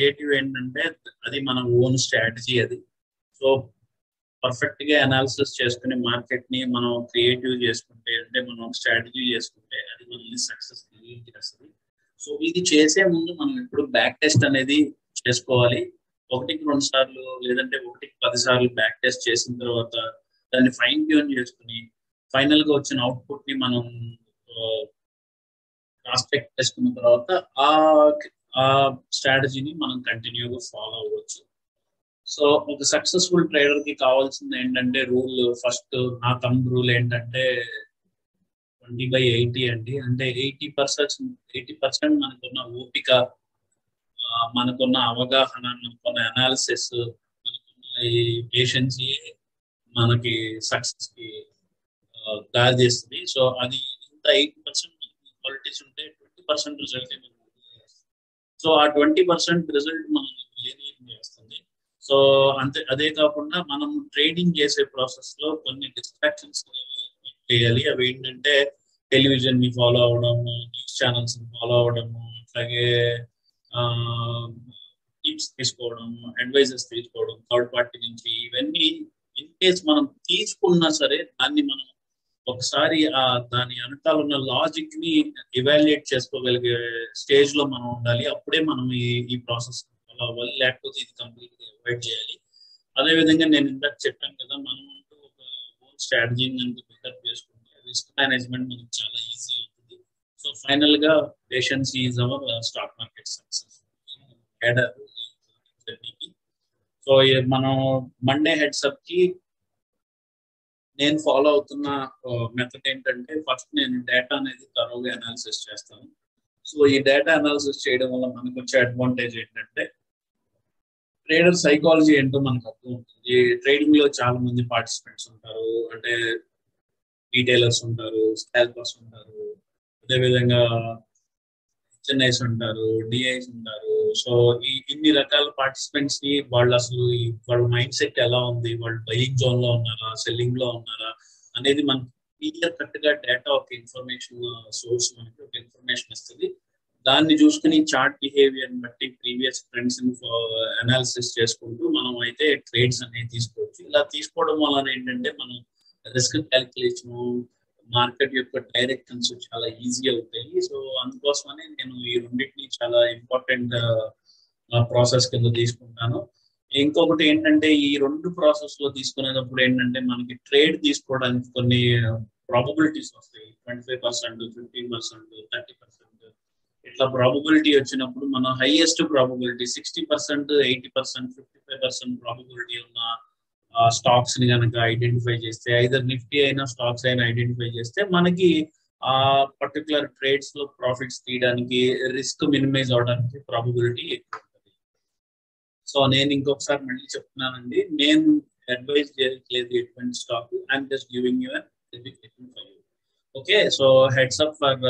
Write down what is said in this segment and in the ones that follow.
Creative ఏంటంటే అది మన ఓన్ స్ట్రాటజీ అది. సో పర్ఫెక్ట్గా అనాలిసిస్ చేసుకుని మార్కెట్ని మనం క్రియేటివ్ చేసుకుంటే అంటే మనం స్ట్రాటజీ చేసుకుంటే అది మనల్ని సక్సెస్ చేస్తుంది. సో ఇది చేసే ముందు మనం ఇప్పుడు బ్యాక్ టెస్ట్ అనేది చేసుకోవాలి. ఒకటికి రెండు సార్లు లేదంటే ఒకటికి పది సార్లు బ్యాక్ టెస్ట్ చేసిన తర్వాత దాన్ని ఫైన్ ట్యూన్ చేసుకుని ఫైనల్గా వచ్చిన అవుట్పుట్ని మనం ప్రాస్పెక్ట్ చేసుకున్న తర్వాత ఆ ఆ స్ట్రాటజీని మనం కంటిన్యూగా ఫాలో అవ్వచ్చు. సో ఒక సక్సెస్ఫుల్ ట్రేడర్కి కావాల్సింది ఏంటంటే రూల్ ఫస్ట్ నా తమ్ రూల్ ఏంటంటే ట్వంటీ బై ఎయిటీ అండి. అంటే ఎయిటీ పర్సెంట్ ఎయిటీ పర్సెంట్ మనకున్న ఓపిక మనకున్న అవగాహన మనకున్న అనాలిసిస్ మనకున్న ఈ పేషెన్సీ మనకి సక్సెస్కి దారి చేస్తుంది సో అది ఇంత ఎయిటీ పర్సెంట్ క్వాలిటీస్ ఉంటే ట్వంటీ పర్సెంట్ రిజల్ట్ సో ఆ ట్వంటీ పర్సెంట్ రిజల్ట్ మనం వస్తుంది సో అంతే అదే కాకుండా మనం ట్రేడింగ్ చేసే ప్రాసెస్లో కొన్ని డిస్ట్రాక్షన్స్ చేయాలి. అవి ఏంటంటే టెలివిజన్ని ఫాలో అవడము న్యూస్ ఛానల్స్ని ఫాలో అవడము అట్లాగే టిప్స్ తీసుకోవడం అడ్వైజర్స్ తీసుకోవడం థర్డ్ పార్టీ నుంచి ఇవన్నీ ఇన్ కేస్ మనం తీసుకున్నా సరే దాన్ని మనం ఒకసారి ఆ దాని వెనకాల ఉన్న లాజిక్ని ఇవాల్యుయేట్ చేసుకోగలిగే స్టేజ్లో మనం ఉండాలి. అప్పుడే మనం ఈ ఈ ప్రాసెస్ అవ్వాలి. లేకపోతే ఇది కంప్లీట్గా అవాయిడ్ చేయాలి. అదే విధంగా నేను ఇందాక చెప్పాను కదా మనం ఒక ఓన్ స్ట్రాటజీని బిల్డప్ చేసుకుంటే రిస్క్ మేనేజ్మెంట్ మనకి చాలా ఈజీ అవుతుంది. సో ఫైనల్గా patience is our stock market success so మనం మండే హెడ్సప్కి నేను ఫాలో అవుతున్న మెథడ్ ఏంటంటే ఫస్ట్ నేను డేటా అనేది తరోగా అనాలిసిస్ చేస్తాను. సో ఈ డేటా అనాలిసిస్ చేయడం వల్ల మనకు వచ్చే అడ్వాంటేజ్ ఏంటంటే ట్రేడర్ సైకాలజీ ఏంటో మనకు అర్థం ఉంటుంది ట్రేడింగ్లో చాలా మంది పార్టిసిపెంట్స్ ఉంటారు. అంటే రీటైలర్స్ ఉంటారు స్కాల్పర్స్ ఉంటారు. అదేవిధంగా హెచ్ఎన్ఐస్ ఉంటారు డిఐస్ ఉంటారు. సో ఈ ఇన్ని రకాల పార్టిసిపెంట్స్ని వాళ్ళు అసలు వాళ్ళ మైండ్ సెట్ ఎలా ఉంది? వాళ్ళు బయింగ్ జోన్లో ఉన్నారా? సెల్లింగ్లో ఉన్నారా? అనేది మనకి క్లియర్ కట్గా డేటా ఒక ఇన్ఫర్మేషన్ సోర్స్ మనకి ఒక ఇన్ఫర్మేషన్ ఇస్తుంది. దాన్ని చూసుకుని చార్ట్ బిహేవియర్ బట్టి ప్రీవియస్ ట్రెండ్స్ అనాలిసిస్ చేసుకుంటూ మనం అయితే ట్రేడ్స్ అనేవి తీసుకోవచ్చు. ఇలా తీసుకోవడం వలన ఏంటంటే మనం రిస్క్ క్యాలిక్యులేషన్ మార్కెట్ యొక్క డైరెక్షన్స్ చాలా ఈజీ అవుతాయి. సో అందుకోసమనే నేను ఈ రెండింటిని చాలా ఇంపార్టెంట్ ప్రాసెస్ కింద తీసుకుంటాను. ఇంకొకటి ఏంటంటే ఈ రెండు ప్రాసెస్లో తీసుకునేటప్పుడు ఏంటంటే మనకి ట్రేడ్ తీసుకోవడానికి కొన్ని ప్రాబబిలిటీస్ వస్తాయి. Twenty five percent fifteen percent thirty percent. ఇట్లా ప్రాబబిలిటీ వచ్చినప్పుడు మన highest probability sixty percent eighty percent fifty five percent probability ఉన్న స్టాక్స్ని కనుక ఐడెంటిఫై చేస్తే ఐదర్ నిఫ్టీ అయినా స్టాక్స్ అయినా ఐడెంటిఫై చేస్తే మనకి ఆ పర్టికులర్ ట్రేడ్స్లో ప్రాఫిట్స్ తీయడానికి రిస్క్ మినిమైజ్ అవడానికి ప్రాబిలిటీ ఎక్కువ ఉంటుంది. సో నేను ఇంకొకసారి మళ్ళీ చెప్తున్నానండి. నేను అడ్వైజ్ చేయట్లేదు ఎటువంటి stock I'm just giving you okay so heads up for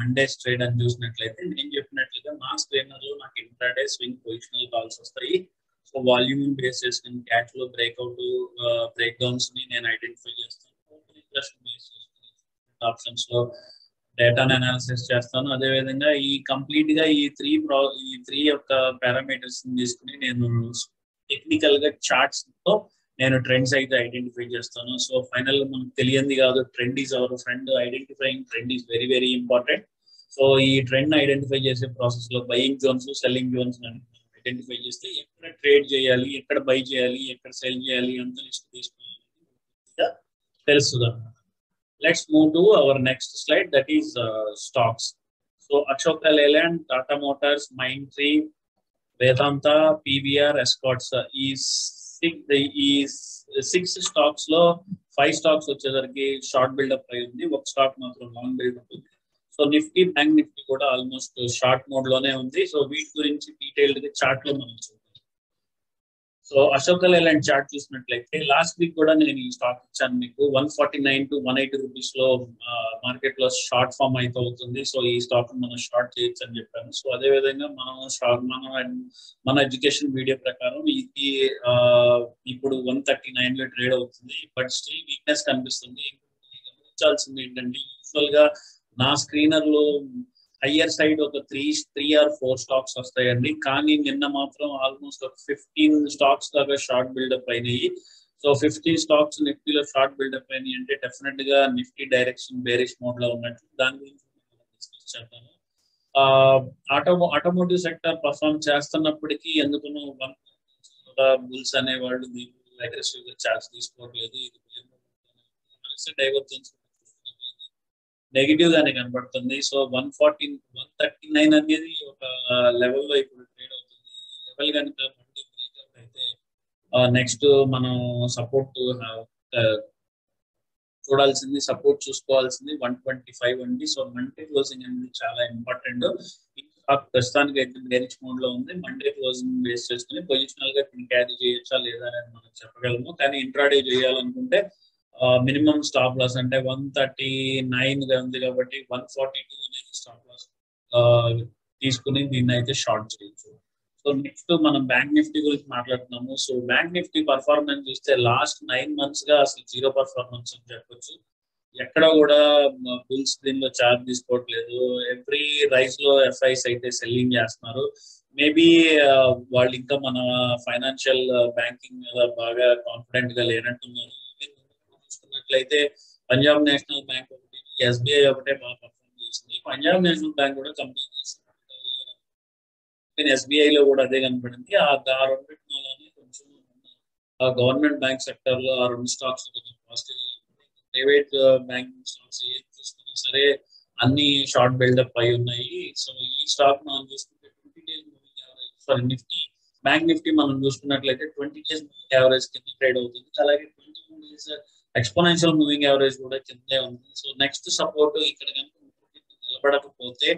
Monday's trade అని చూసినట్లయితే నేను చెప్పినట్లుగా మా స్క్రీనర్లో నాకు ఇంట్రాడే స్వింగ్ పొజిషనల్ కాల్స్ వస్తాయి. సో వాల్యూమ్ బేస్ చేసుకుని క్యాష్లో బ్రేక్అవుట్ బ్రేక్ డౌన్స్ని నేను ఐడెంటిఫై చేస్తాను. ఆప్షన్స్లో డేటాను అనాలిసిస్ చేస్తాను. అదే విధంగా ఈ కంప్లీట్గా ఈ త్రీ ప్రా ఈ త్రీ యొక్క పారామీటర్స్ తీసుకుని నేను టెక్నికల్గా చార్ట్స్తో నేను ట్రెండ్స్ అయితే ఐడెంటిఫై చేస్తాను. సో ఫైనల్ మనకు తెలియంది కాదు trend is our friend identifying trend is very very important so ఈ ట్రెండ్ ఐడెంటిఫై చేసే ప్రాసెస్లో buying zones selling zones identify చేస్తే ఎక్కడ ట్రేడ్ చేయాలి ఎక్కడ బై చేయాలి ఎక్కడ సెల్ చేయాలి అంత లిస్ట్ తీసుకోవాలి తెలుస్తుంది let's move to our next slide that is stocks so Ashok Leyland Tata Motors Mindtree Vedanta PVR Escorts ఈ ఈ సిక్స్ స్టాక్స్లో ఫైవ్ స్టాక్స్ వచ్చేసరికి షార్ట్ బిల్డప్ అయి ఉంది. ఒక స్టాక్ మాత్రం లాంగ్ బిల్డప్ ఉంది. సో నిఫ్టీ బ్యాంక్ నిఫ్టీ కూడా ఆల్మోస్ట్ షార్ట్ మోడ్లోనే ఉంది. సో వీటి గురించి డీటెయిల్డ్గా చార్ట్లో మనం చూద్దాం. సో అశోక్ లైలాండ్ చార్ట్ చూసినట్లయితే లాస్ట్ వీక్ కూడా నేను ఈ స్టాక్ ఇచ్చాను మీకు. One forty nine to one eighty రూపీస్లో మార్కెట్లో షార్ట్ ఫామ్ అయితే అవుతుంది. సో ఈ స్టాక్ మనం షార్ట్ చేయొచ్చు అని చెప్పాను. సో అదే విధంగా మనం మన మన ఎడ్యుకేషన్ వీడియో ప్రకారం ఇది ఇప్పుడు వన్ థర్టీ నైన్లో ట్రేడ్ అవుతుంది. బట్ స్టిల్ వీక్నెస్ కనిపిస్తుంది. గమనించాల్సింది ఏంటంటే యూజువల్గా నా స్క్రీనర్లో హయ్యర్ సైడ్ ఒక three three or four stocks వస్తాయండి. కానీ నిన్న మాత్రం ఆల్మోస్ట్ ఒక ఫిఫ్టీన్ స్టాక్స్ దాకా షార్ట్ బిల్డప్ అయినాయి. సో ఫిఫ్టీన్ స్టాక్స్ నిఫ్టీలో షార్ట్ బిల్డప్ అయినాయి అంటే డెఫినెట్గా నిఫ్టీ డైరెక్షన్ బేరిష్ మోడ్లో ఉన్నట్టు. దాని గురించి డిస్కస్ చేద్దాము. ఆటో ఆటోమోటివ్ సెక్టర్ పర్ఫామ్ చేస్తున్నప్పటికీ ఎందుకునో వన్ బుల్స్ అనేవాళ్ళు అగ్రెసివ్గా ఛార్జ్ తీసుకోవట్లేదు. ఇది డైవర్జెన్స్ నెగిటివ్ గానే కనబడుతుంది. So one forty one thirty nine అనేది ఒక లెవెల్లో ఇప్పుడు ట్రేడ్ అవుతుంది. లెవెల్ కనుక మళ్ళీ బ్రేక్అవుట్ అయితే నెక్స్ట్ మనం సపోర్ట్ చూడాల్సింది సపోర్ట్ చూసుకోవాల్సింది వన్ ట్వంటీ ఫైవ్ అండి. సో మండే క్లోజింగ్ అనేది చాలా ఇంపార్టెంట్ ప్రస్తుతానికి అయితే బేరిచ్ మోడ్లో ఉంది. మండే క్లోజింగ్ బేస్ చేసుకుని పొజిషనల్గా క్యారీ చేయొచ్చా లేదా అని మనం చెప్పగలము. కానీ ఇంట్రాడే చేయాలనుకుంటే మినిమం స్టాప్ లాస్ అంటే వన్ థర్టీ నైన్గా ఉంది కాబట్టి వన్ ఫార్టీ టూ అనేది స్టాప్ లాస్ తీసుకుని దీన్ని అయితే షార్ట్ చేయొచ్చు. సో నెక్స్ట్ మనం బ్యాంక్ నిఫ్టీ గురించి మాట్లాడుతున్నాము. సో బ్యాంక్ నిఫ్టీ పర్ఫార్మెన్స్ చూస్తే లాస్ట్ నైన్ మంత్స్గా అసలు జీరో పర్ఫార్మెన్స్ అని చెప్పొచ్చు. ఎక్కడ కూడా బుల్స్ దీనిలో చార్జ్ తీసుకోవట్లేదు. ఎవ్రీ రైస్లో ఎఫ్ఐస్ అయితే సెల్లింగ్ చేస్తున్నారు. మేబీ వాళ్ళు ఇంకా మన ఫైనాన్షియల్ బ్యాంకింగ్ మీద బాగా కాన్ఫిడెంట్గా లేనట్టున్నారు. చూసినట్లయితే పంజాబ్ నేషనల్ బ్యాంక్ ఒకటి ఎస్బీఐ ఒకటే బాగా పర్ఫామ్ చేసింది. పంజాబ్ నేషనల్ బ్యాంక్ కూడా కంప్లీట్ చేసింది. ఎస్బీఐ లో కూడా అదే కనపడింది. ఆ రెండింటి మూలనే కొంచెం గవర్నమెంట్ బ్యాంక్ సెక్టర్లో ఆ రెండు స్టాక్స్ కొంచెం పాజిటివ్ ప్రైవేట్ బ్యాంకింగ్ స్టాక్స్ ఏం చూసుకున్నా సరే అన్ని షార్ట్ బిల్డప్ అయి ఉన్నాయి. సో ఈ స్టాక్ మనం చూసుకుంటే twenty days moving average sorry Nifty bank Nifty మనం చూసుకున్నట్లయితే ట్వంటీ డేస్ మూవింగ్ యావరేజ్ కింద ట్రేడ్ అవుతుంది. అలాగే ట్వంటీ మూడు డేస్ ఎక్స్పోనెన్షియల్ మూవింగ్ యావరేజ్ కూడా కిందే ఉంది. సో నెక్స్ట్ సపోర్ట్ ఇక్కడ కనుక నిలబడకపోతే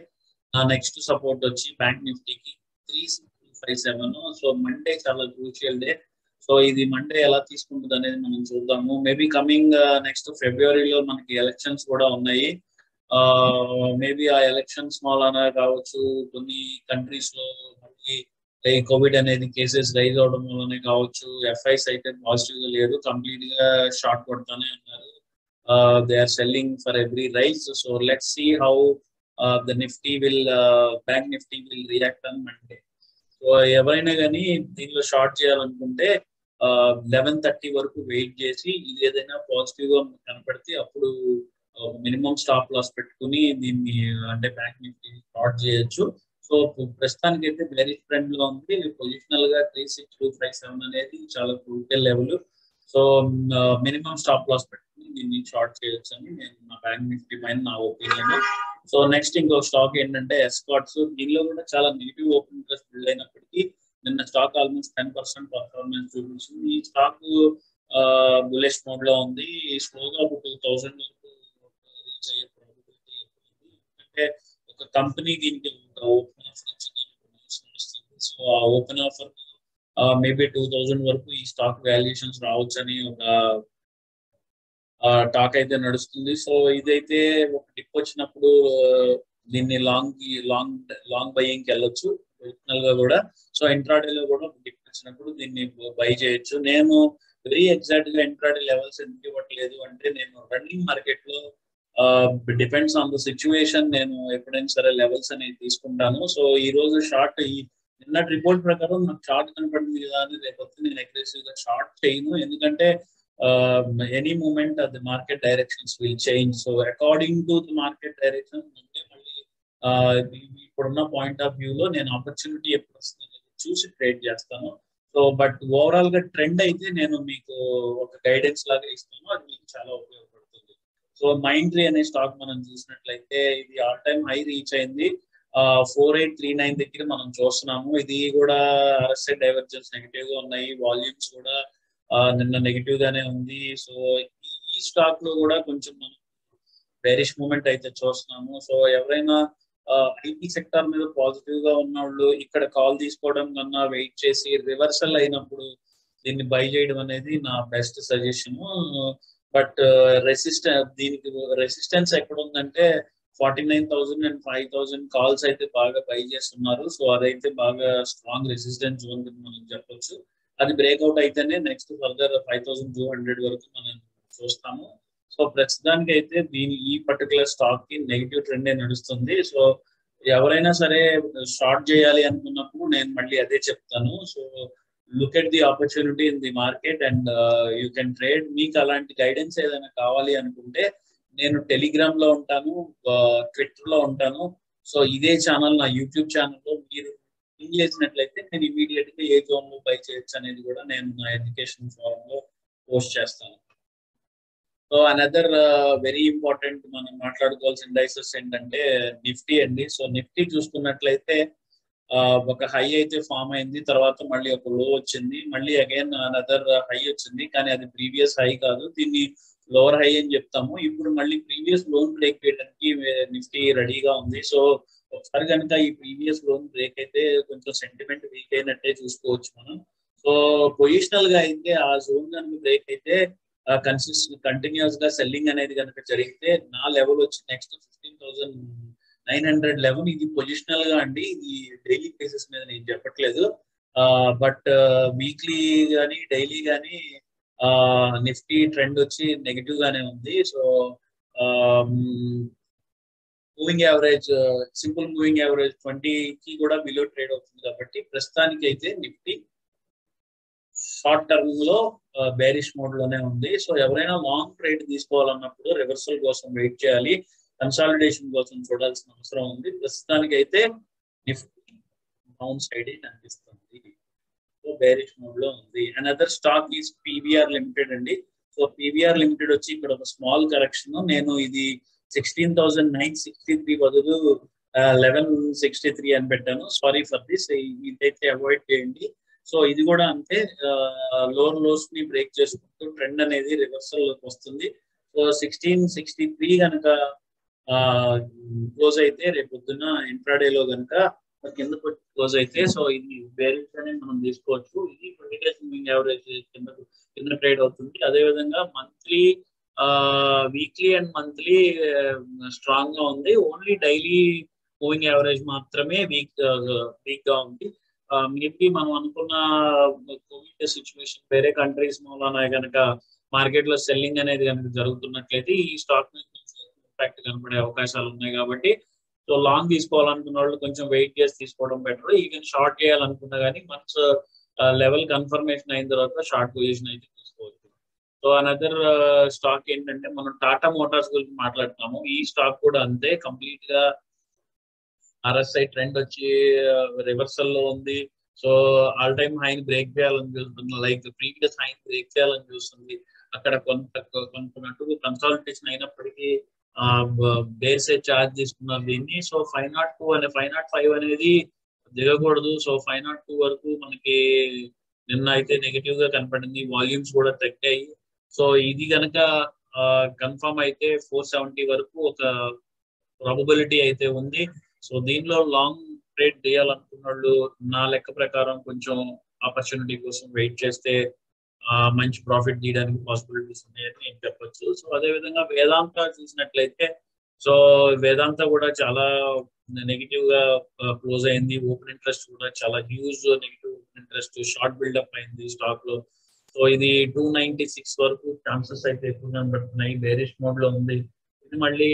నా నెక్స్ట్ సపోర్ట్ వచ్చి bank నిఫ్టీకి three five seven so Monday చాలా క్రూషియల్ డే సో ఇది మండే ఎలా తీసుకుంటుంది అనేది మనం చూద్దాము. మేబీ కమింగ్ నెక్స్ట్ ఫిబ్రవరిలో మనకి ఎలక్షన్స్ కూడా ఉన్నాయి. Uh, మేబీ ఆ ఎలక్షన్స్ మూలన కావచ్చు కొన్ని కంట్రీస్లో మళ్ళీ ఈ కోవిడ్ అనేది కేసెస్ రైజ్ అవడం వల్లనే కావచ్చు ఎఫ్ఐస్ అయితే పాజిటివ్గా లేదు కంప్లీట్గా షార్ట్ కొడతానే అన్నారు. They are selling for every rise. So let see how the Nifty will bank Nifty will react అని అంటే సో ఎవరైనా కానీ దీనిలో షార్ట్ చేయాలనుకుంటే లెవెన్ థర్టీ వరకు వెయిట్ చేసి ఇది ఏదైనా పాజిటివ్గా కనపడితే అప్పుడు మినిమం స్టాప్ లాస్ పెట్టుకుని దీన్ని అంటే బ్యాంక్ నిఫ్టీ షార్ట్ చేయొచ్చు. సో ప్రస్తుతానికి అయితే బేరీ ఫ్రెండ్లో ఉంది పొజిషనల్గా three six two five seven అనేది చాలా critical level so minimum stop loss పెట్టుకుని దీన్ని షార్ట్ చేయొచ్చు అని నేను నా బ్యాంక్ నిఫ్టీ పైన నా ఒపీనియన్ సో నెక్స్ట్ ఇంకో స్టాక్ ఏంటంటే ఎస్కాట్స్ దీనిలో కూడా చాలా నెగిటివ్ ఓపెన్ ఇంట్రెస్ట్ బిల్డ్ అయినప్పటికీ నిన్న stock almost ten percent performance చూపించింది. ఈ స్టాక్ బులెష్ మోడ్లో ఉంది. స్లోగా ఒక టూ థౌసండ్ వరకు రీచ్ అయ్యే ప్రాబిలిటీ అంటే ఒక కంపెనీ దీనికి ఓపెన్ ఆఫర్ ఇచ్చింది సో ఆ open offer maybe two thousand వరకు ఈ స్టాక్ వాల్యుయేషన్స్ రావచ్చు అని ఒక టాక్ అయితే నడుస్తుంది. సో ఇదైతే ఒక డిప్ వచ్చినప్పుడు దీన్ని లాంగ్ లాంగ్ లాంగ్ బయ్యింగ్కి వెళ్ళొచ్చు. ఒరిజినల్గా కూడా. సో ఇంట్రాడేలో కూడా డిప్ వచ్చినప్పుడు దీన్ని బై చేయొచ్చు. నేను వెరీ ఎగ్జాక్ట్గా ఇంట్రాడే లెవెల్స్ ఎందుకు ఇవ్వట్లేదు అంటే నేను రన్నింగ్ మార్కెట్లో డిపెండ్స్ ఆన్ ద సిచ్యువేషన్ నేను ఎప్పుడైనా సరే లెవెల్స్ అనేది తీసుకుంటాను. సో ఈ రోజు షార్ట్ ఈ నిన్న రిపోర్ట్ ప్రకారం నాకు షార్ట్ కనపడింది కదా అని రేపు నేను అగ్రెసివ్గా షార్ట్ చేయను. ఎందుకంటే any moment the market directions will change so according to the market direction అంటే మళ్ళీ ఇప్పుడున్న పాయింట్ ఆఫ్ వ్యూ లో నేను ఆపర్చునిటీ ఎప్పుడు వస్తుంది చూసి ట్రేడ్ చేస్తాను. సో బట్ ఓవరాల్గా ట్రెండ్ అయితే నేను మీకు ఒక గైడెన్స్ లాగా ఇస్తాను. అది మీకు చాలా ఉపయోగం సో మైండ్ అనే స్టాక్ మనం చూసినట్లయితే ఇది ఆల్ టైమ్ హై రీచ్ అయింది. ఫోర్ ఎయిట్ త్రీ నైన్ దగ్గర మనం చూస్తున్నాము. ఇది కూడా అరెస్టెడ్ డైవర్జెన్స్ నెగిటివ్గా ఉన్నాయి. వాల్యూమ్స్ కూడా నిన్న నెగిటివ్ గానే ఉంది. సో ఈ స్టాక్లో కూడా కొంచెం మనం బేరిష్ మూమెంట్ అయితే చూస్తున్నాము. సో ఎవరైనా ఐటీ సెక్టర్ మీద పాజిటివ్గా ఉన్నవాళ్ళు ఇక్కడ కాల్ తీసుకోవడం కన్నా వెయిట్ చేసి రివర్సల్ అయినప్పుడు దీన్ని బై చేయడం అనేది నా బెస్ట్ సజెషన్ బట్ రెసిస్ట దీనికి రెసిస్టెన్స్ ఎక్కడ ఉందంటే forty nine thousand and five thousand calls అయితే బాగా బై చేస్తున్నారు. సో అదైతే బాగా స్ట్రాంగ్ రెసిస్టెన్స్ జోన్ మనం చెప్పొచ్చు. అది బ్రేక్అవుట్ అయితేనే next further five thousand two hundred వరకు మనం చూస్తాము. సో ప్రస్తుతానికి అయితే దీని ఈ పర్టికులర్ స్టాక్కి నెగిటివ్ ట్రెండ్ నడుస్తుంది. సో ఎవరైనా సరే షార్ట్ చేయాలి అనుకున్నప్పుడు నేను మళ్ళీ అదే చెప్తాను. So look at the opportunity in the market and you can trade మీకు అలాంటి గైడెన్స్ ఏదైనా కావాలి అనుకుంటే నేను టెలిగ్రామ్లో ఉంటాను ట్విట్టర్లో ఉంటాను. సో ఇదే ఛానల్ నా యూట్యూబ్ ఛానల్లో మీరు లింక్ చేసినట్లయితే నేను ఇమీడియట్గా ఏ జోన్లో బై చేయొచ్చు అనేది కూడా నేను నా ఎడ్యుకేషన్ ఫోరం లో పోస్ట్ చేస్తాను. సో అనదర్ వెరీ ఇంపార్టెంట్ మనం మాట్లాడుకోవాల్సిన ఇండైసెస్ ఏంటంటే నిఫ్టీ అండి. సో నిఫ్టీ చూసుకున్నట్లయితే ఒక హై అయితే ఫామ్ అయింది తర్వాత మళ్ళీ ఒక లో వచ్చింది మళ్ళీ అగైన్ అనదర్ హై వచ్చింది కానీ అది ప్రీవియస్ హై కాదు. దీన్ని లోవర్ హై అని చెప్తాము. ఇప్పుడు మళ్ళీ ప్రీవియస్ లోన్ బ్రేక్ చేయడానికి నిఫ్టీ రెడీగా ఉంది. సో ఒకసారి కనుక ఈ ప్రీవియస్ లోన్ బ్రేక్ అయితే కొంచెం సెంటిమెంట్ వీక్ అయినట్టే చూసుకోవచ్చు మనం. సో పొజిషనల్గా అయితే ఆ జోన్ కనుక బ్రేక్ అయితే కన్సిస్ కంటిన్యూస్గా సెల్లింగ్ అనేది కనుక జరిగితే నా లెవెల్ వచ్చి next fifteen thousand nine hundred eleven ఇది పొజిషనల్గా అండి. ఇది డైలీ బేసిస్ మీద నేను చెప్పట్లేదు. బట్ వీక్లీ కానీ డైలీ కానీ నిఫ్టీ ట్రెండ్ వచ్చి నెగిటివ్ గానే ఉంది. So moving average simple moving average ట్వంటీకి కూడా బిలో ట్రేడ్ అవుతుంది కాబట్టి ప్రస్తుతానికి అయితే నిఫ్టీ షార్ట్ టర్మ్లో బేరిష్ మోడ్లోనే ఉంది. సో ఎవరైనా లాంగ్ ట్రేడ్ తీసుకోవాలన్నప్పుడు రివర్సల్ కోసం వెయిట్ చేయాలి. కన్సాలిడేషన్ కోసం చూడాల్సిన అవసరం ఉంది. ప్రస్తుతానికి అయితే నిఫ్టీ డౌన్ సైడ్ కనిపిస్తుంది. సో బేరిష్ మోడ్లో ఉంది. And other stock is PVR limited అండి. సో పీవీఆర్ లిమిటెడ్ వచ్చి ఇక్కడ ఒక స్మాల్ కరెక్షన్ నేను ఇది sixteen thousand nine sixty three బదులు లెవెన్ సిక్స్టీ త్రీ అని పెట్టాను. సారీ ఫర్ దిస్ ఇదైతే అవాయిడ్ చేయండి. సో ఇది కూడా అంతే. లోన్ లోస్ని బ్రేక్ చేసుకుంటూ ట్రెండ్ అనేది రివర్సల్ వస్తుంది. సో సిక్స్టీన్ సిక్స్టీ త్రీ కనుక క్లోజ్ అయితే రేపు పొద్దున ఇంట్రాడే లో కనుక కింద క్లోజ్ అయితే సో ఇది బేరింగ్స్ అనేది మనం తీసుకోవచ్చు. ఇది ట్వంటీ డేస్ మూవింగ్ యావరేజ్ కింద కింద ట్రేడ్ అవుతుంది. అదేవిధంగా మంత్లీ వీక్లీ అండ్ మంత్లీ స్ట్రాంగ్గా ఉంది. ఓన్లీ డైలీ మూవింగ్ యావరేజ్ మాత్రమే వీక్ వీక్గా ఉంది. మేబీ మనం అనుకున్న కోవిడ్ సిచ్యువేషన్ వేరే కంట్రీస్ మూలన కనుక మార్కెట్లో సెల్లింగ్ అనేది కనుక జరుగుతున్నట్లయితే ఈ స్టాక్ ఇంపాక్ట్ కనబడే అవకాశాలు ఉన్నాయి కాబట్టి సో లాంగ్ తీసుకోవాలనుకున్న వాళ్ళు కొంచెం వెయిట్ చేసి తీసుకోవడం బెటర్ ఈవెన్ షార్ట్ చేయాలనుకున్నా కానీ మనసు లెవెల్ కన్ఫర్మేషన్ అయిన తర్వాత షార్ట్ పొజిషన్ అయితే తీసుకోవచ్చు. సో అనదర్ స్టాక్ ఏంటంటే మనం టాటా మోటార్స్ గురించి మాట్లాడుతున్నాము. ఈ స్టాక్ కూడా అంతే. కంప్లీట్గా ఆర్ఎస్ఐ ట్రెండ్ వచ్చి రివర్సల్లో ఉంది. సో ఆల్ టైమ్ హైని బ్రేక్ చేయాలని చూస్తుంది. లైక్ ప్రీవియస్ హైని బ్రేక్ చేయాలని చూస్తుంది. అక్కడ కొంత కొంత మటుకు కన్సాలిటేషన్ అయినప్పటికీ బేసే ఛార్జ్ తీసుకున్నారు దీన్ని. సో ఫైవ్ నాట్ టూ అనే ఫైవ్ నాట్ ఫైవ్ అనేది దిగకూడదు. సో ఫైవ్ నాట్ టూ వరకు మనకి నిన్న అయితే నెగిటివ్గా కనపడింది. వాల్యూమ్స్ కూడా తగ్గాయి. సో ఇది కనుక కన్ఫర్మ్ అయితే ఫోర్ సెవెంటీ వరకు ఒక ప్రాబబిలిటీ అయితే ఉంది. సో దీనిలో లాంగ్ ట్రేడ్ చేయాలనుకున్న వాళ్ళు నా లెక్క ప్రకారం కొంచెం ఆపర్చునిటీ కోసం వెయిట్ చేస్తే మంచి ప్రాఫిట్ తీయడానికి పాసిబిలిటీస్ ఉన్నాయని నేను చెప్పొచ్చు. సో అదే విధంగా వేదాంత చూసినట్లయితే సో వేదాంత కూడా చాలా నెగిటివ్గా క్లోజ్ అయింది. ఓపెన్ ఇంట్రెస్ట్ కూడా చాలా huge negative open interest short buildup అయింది స్టాక్లో. సో ఇది టూ నైన్టీ సిక్స్ వరకు ఛాన్సెస్ అయితే ఎక్కువ కనబడుతున్నాయి. బేరిష్ మోడ్లో ఉంది. ఇది మళ్ళీ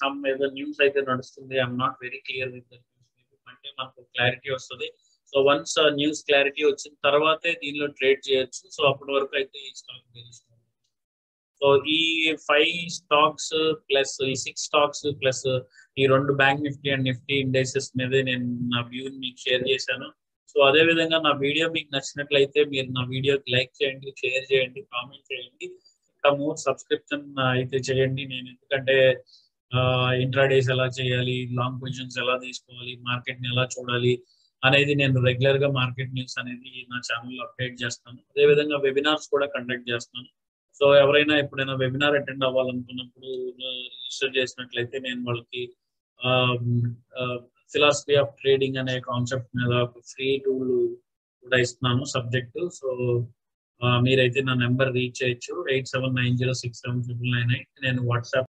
సమ్ ఏదో న్యూస్ అయితే నడుస్తుంది. I'm not very clear with అంటే మనకు క్లారిటీ వస్తుంది. సో వన్స్ న్యూస్ క్లారిటీ వచ్చిన తర్వాతే దీనిలో ట్రేడ్ చేయొచ్చు. సో అప్పటి వరకు అయితే ఈ స్టాక్ తెలుస్తుంది సో ఈ ఫైవ్ స్టాక్స్ ప్లస్ ఈ సిక్స్ స్టాక్స్ ప్లస్ ఈ రెండు bank Nifty and Nifty indexes మీద నేను నా వ్యూని మీకు షేర్ చేశాను. సో అదే విధంగా నా వీడియో మీకు నచ్చినట్లయితే మీరు నా వీడియోకి లైక్ చేయండి షేర్ చేయండి కామెంట్ చేయండి. ఇంకా మోర్ సబ్స్క్రిప్షన్ అయితే చేయండి. నేను ఎందుకంటే ఇంట్రాడేస్ ఎలా చేయాలి లాంగ్ పొజిషన్స్ ఎలా తీసుకోవాలి మార్కెట్ని ఎలా చూడాలి అనేది నేను రెగ్యులర్గా మార్కెట్ న్యూస్ అనేది నా ఛానల్లో అప్డేట్ చేస్తాను. అదేవిధంగా వెబినార్స్ కూడా కండక్ట్ చేస్తాను. సో ఎవరైనా ఎప్పుడైనా వెబినార్ అటెండ్ అవ్వాలనుకున్నప్పుడు రిజిస్టర్ చేసినట్లయితే నేను వాళ్ళకి ఫిలాసఫీ ఆఫ్ ట్రేడింగ్ అనే కాన్సెప్ట్ మీద ఒక ఫ్రీ టూల్ కూడా ఇస్తున్నాను సబ్జెక్ట్ సో మీరైతే నా నెంబర్ రీచ్ చేయొచ్చు. Eight seven nine zero six seven triple nine eight నేను వాట్సాప్